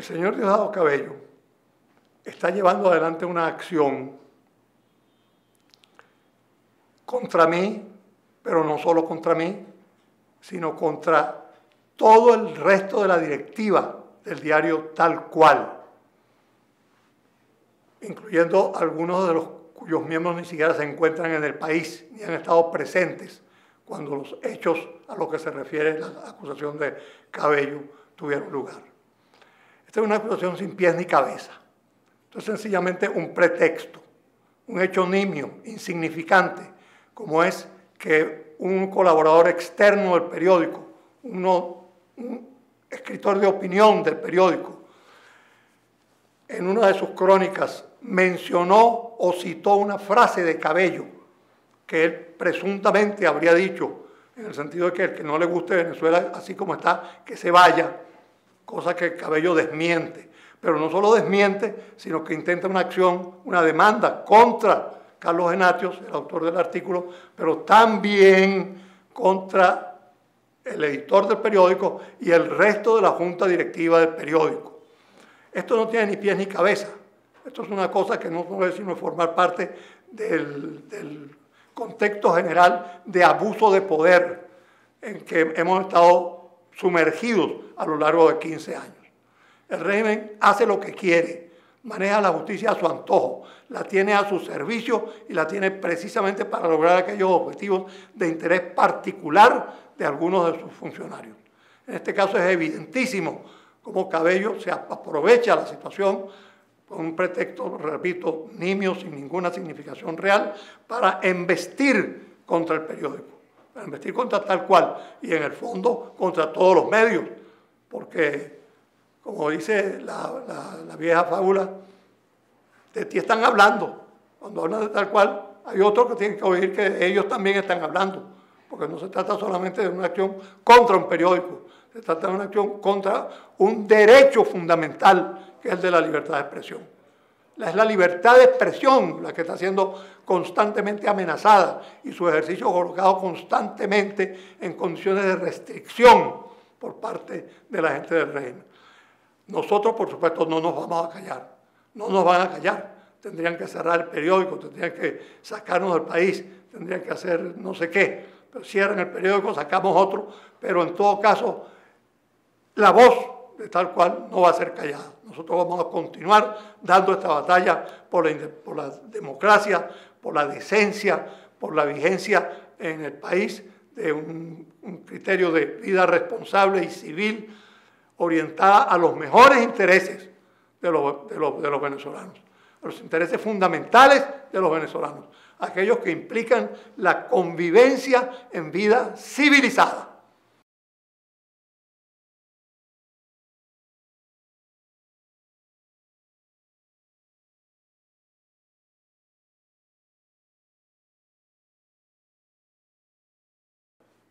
El señor Diosdado Cabello está llevando adelante una acción contra mí, pero no solo contra mí, sino contra todo el resto de la directiva del diario tal cual, incluyendo algunos de los cuyos miembros ni siquiera se encuentran en el país ni han estado presentes cuando los hechos a los que se refiere la acusación de Cabello tuvieron lugar. Esta es una acusación sin pies ni cabeza. Esto es sencillamente un pretexto, un hecho nimio, insignificante, como es que un colaborador externo del periódico, un escritor de opinión del periódico, en una de sus crónicas mencionó o citó una frase de Cabello que él presuntamente habría dicho, en el sentido de que el que no le guste Venezuela así como está, que se vaya, cosa que Cabello desmiente. Pero no solo desmiente, sino que intenta una acción, una demanda contra Carlos Genatios, el autor del artículo, pero también contra el editor del periódico y el resto de la junta directiva del periódico. Esto no tiene ni pies ni cabeza. Esto es una cosa que no puede sino formar parte del, del contexto general de abuso de poder en que hemos estado sumergidos a lo largo de 15 años. El régimen hace lo que quiere, maneja la justicia a su antojo, la tiene a su servicio y la tiene precisamente para lograr aquellos objetivos de interés particular de algunos de sus funcionarios. En este caso es evidentísimo cómo Cabello se aprovecha la situación con un pretexto, repito, nimio, sin ninguna significación real, para embestir contra el periódico, para embestir contra tal cual, y en el fondo contra todos los medios, porque, como dice la, vieja fábula, de ti están hablando, cuando hablan de tal cual, hay otros que tienen que oír que ellos también están hablando, porque no se trata solamente de una acción contra un periódico, se trata de una acción contra un derecho fundamental que es el de la libertad de expresión. Es la libertad de expresión la que está siendo constantemente amenazada y su ejercicio colocado constantemente en condiciones de restricción por parte de la gente del reino. Nosotros, por supuesto, no nos vamos a callar, no nos van a callar. Tendrían que cerrar el periódico, tendrían que sacarnos del país, tendrían que hacer no sé qué. Pero cierran el periódico, sacamos otro, pero en todo caso, la voz tal cual no va a ser callada. Nosotros vamos a continuar dando esta batalla por la, democracia, por la decencia, por la vigencia en el país de un, criterio de vida responsable y civil orientada a los mejores intereses de los, de los venezolanos, a los intereses fundamentales de los venezolanos, aquellos que implican la convivencia en vida civilizada.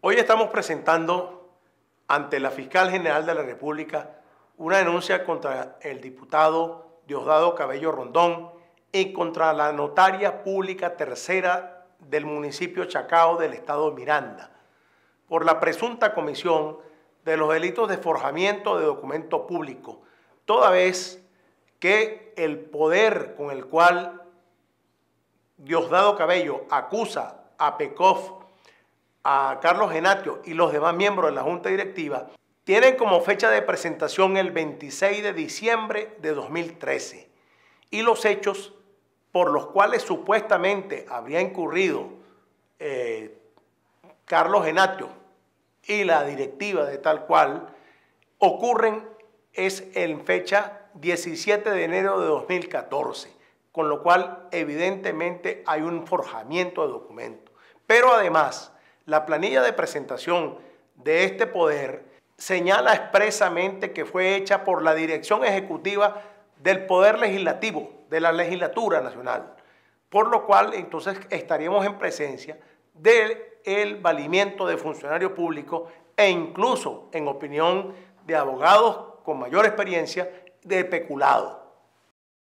Hoy estamos presentando ante la Fiscal General de la República una denuncia contra el diputado Diosdado Cabello Rondón y contra la notaria pública tercera del municipio Chacao del estado de Miranda por la presunta comisión de los delitos de forjamiento de documento público, toda vez que el poder con el cual Diosdado Cabello acusa a PECOF a Carlos Genatio y los demás miembros de la Junta Directiva, tienen como fecha de presentación el 26 de diciembre de 2013 y los hechos por los cuales supuestamente habría incurrido eh, Carlos Genatio y la directiva de tal cual ocurren es en fecha 17 de enero de 2014, con lo cual evidentemente hay un forjamiento de documentos. Pero además, la planilla de presentación de este poder señala expresamente que fue hecha por la dirección ejecutiva del Poder Legislativo, de la Legislatura Nacional, por lo cual entonces estaríamos en presencia del valimiento de funcionario público e incluso, en opinión de abogados con mayor experiencia, de peculado.